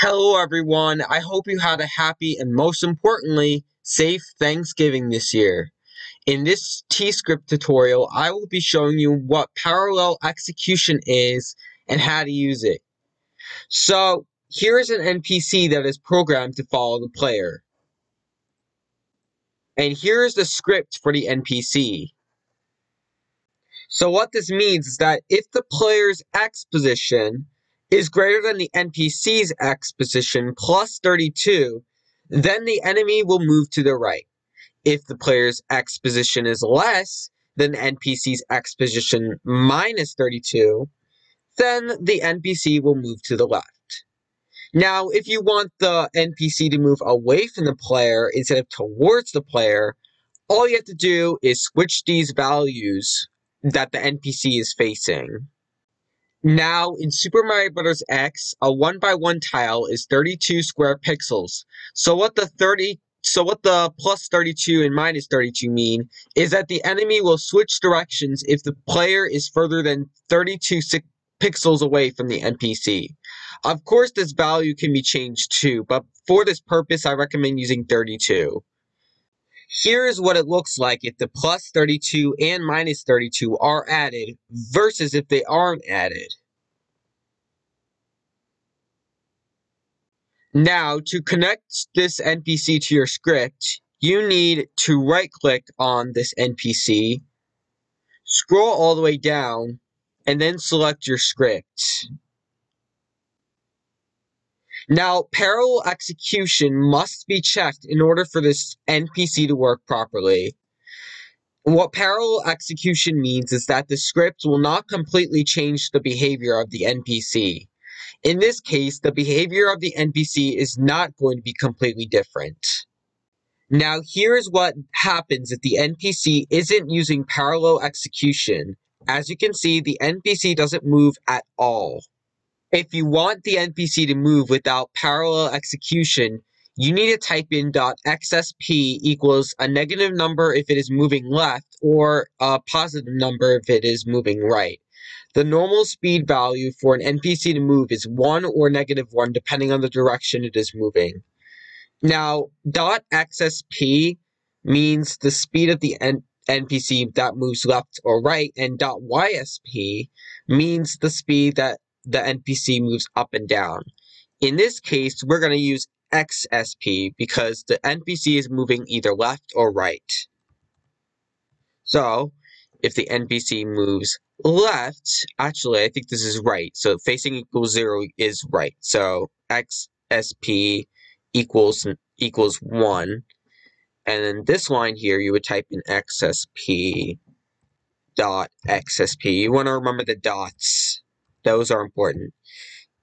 Hello everyone, I hope you had a happy and most importantly, safe Thanksgiving this year. In this TeeScript tutorial, I will be showing you what parallel execution is and how to use it. So, here is an NPC that is programmed to follow the player. And here is the script for the NPC. So what this means is that if the player's X position is greater than the NPC's X position plus 32, then the enemy will move to the right. If the player's X position is less than the NPC's X position minus 32, then the NPC will move to the left. Now, if you want the NPC to move away from the player instead of towards the player, all you have to do is switch these values that the NPC is facing. Now, in Super Mario Bros. X, a 1 by 1 tile is 32 square pixels. So what the 30 so what the plus 32 and minus 32 mean is that the enemy will switch directions if the player is further than 32 pixels away from the NPC. Of course, this value can be changed too, but for this purpose, I recommend using 32. Here is what it looks like if the plus 32 and minus 32 are added versus if they aren't added. Now, to connect this NPC to your script, you need to right-click on this NPC, scroll all the way down, and then select your script. Now, parallel execution must be checked in order for this NPC to work properly. What parallel execution means is that the script will not completely change the behavior of the NPC. In this case, the behavior of the NPC is not going to be completely different. Now, here's what happens if the NPC isn't using parallel execution. As you can see, the NPC doesn't move at all. If you want the NPC to move without parallel execution, you need to type in .xsp equals a negative number if it is moving left or a positive number if it is moving right. The normal speed value for an NPC to move is 1 or negative 1 depending on the direction it is moving. Now, .xsp means the speed of the N NPC that moves left or right, and .ysp means the speed that the NPC moves up and down. In this case, we're going to use XSP because the NPC is moving either left or right. So, if the NPC moves left, actually, I think this is right. So, facing equals 0 is right. So, XSP equals equals 1. And then this line here, you would type in XSP dot XSP. You want to remember the dots those are important,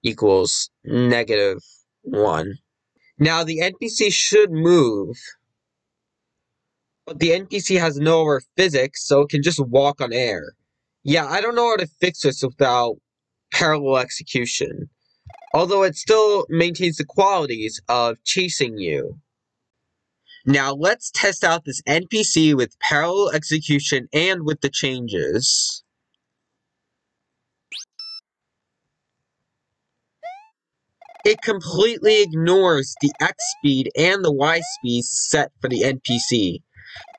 equals negative 1. Now, the NPC should move, but the NPC has no other physics, so it can just walk on air. Yeah, I don't know how to fix this without parallel execution, although it still maintains the qualities of chasing you. Now, let's test out this NPC with parallel execution and with the changes. It completely ignores the X speed and the Y speed set for the NPC.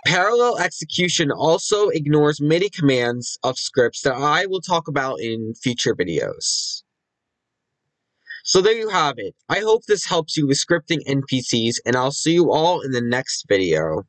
Parallel execution also ignores MIDI commands of scripts that I will talk about in future videos. So there you have it. I hope this helps you with scripting NPCs, and I'll see you all in the next video.